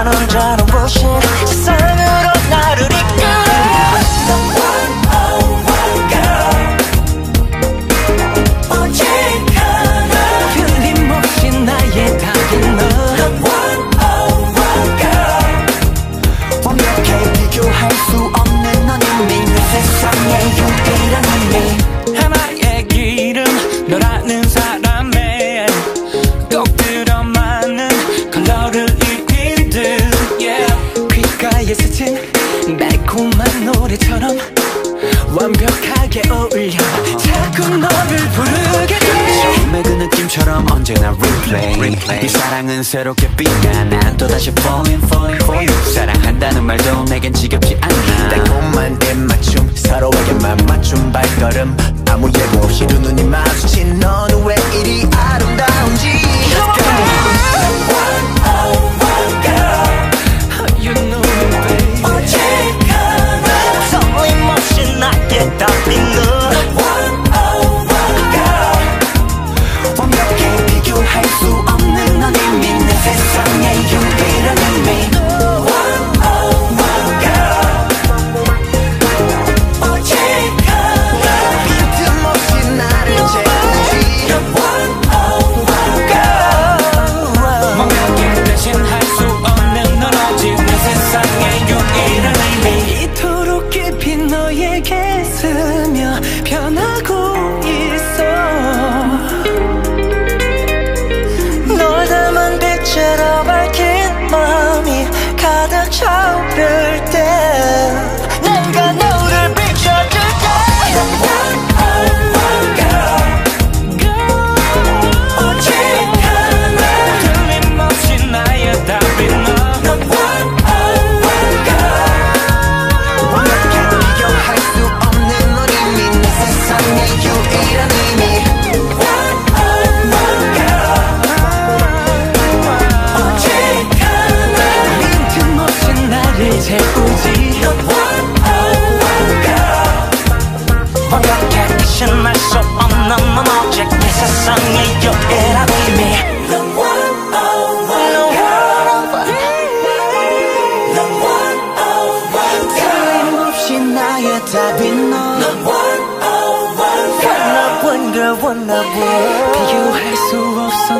I don't try. 노래처럼 완벽하게 어울려 자꾸 너를 부르게 처음의 그 느낌처럼 언제나 replay. 네 사랑은 새롭게 빛나 난 또다시 falling falling for you 사랑한다는 말도 내겐 지겹지 수 없는 object 내 세상에 유일한 의미 The one of one The one of one 틀림없이 나의 답이 너 The one of one One of one girl one of one 비교할 수 없어